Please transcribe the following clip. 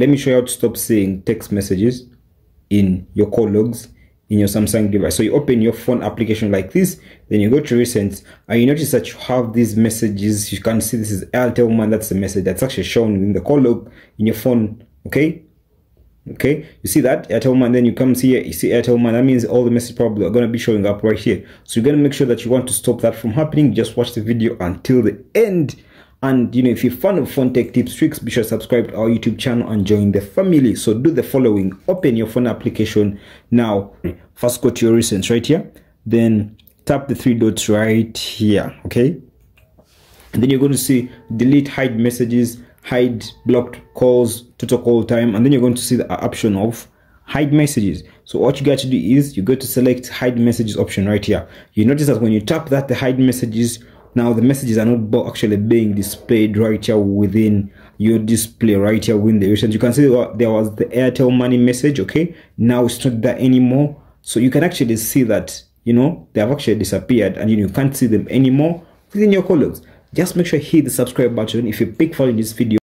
let me show you how to stop seeing text messages in your call logs in your Samsung device. So you open your phone application like this, then you go to recent and you notice that you have these messages. You can see this is Airtel Man. That's the message that's actually shown in the call log in your phone. Okay. Okay, you see that Airtel Man, then you come see here, you see Airtel Man, that means all the messages probably are going to be showing up right here. So you're going to make sure that you want to stop that from happening. Just watch the video until the end and you know, if you're fan of phone tech tips, tricks, be sure to subscribe to our YouTube channel and join the family. So do the following: open your phone application now. First, go to your recent right here. Then tap the three dots right here. Okay. And then you're going to see delete, hide messages, hide blocked calls, total call time, and then you're going to see the option of hide messages. So what you got to do is you go to select hide messages option right here. You notice that when you tap that, the hide messages now the messages are not actually being displayed right here within your display right here within the you can see there was the airtel money message okay? Now it's not there anymore. So you can actually see that you know they have actually disappeared and you, can't see them anymore within your call logs just make sure you hit the subscribe button. If you pick fan of this video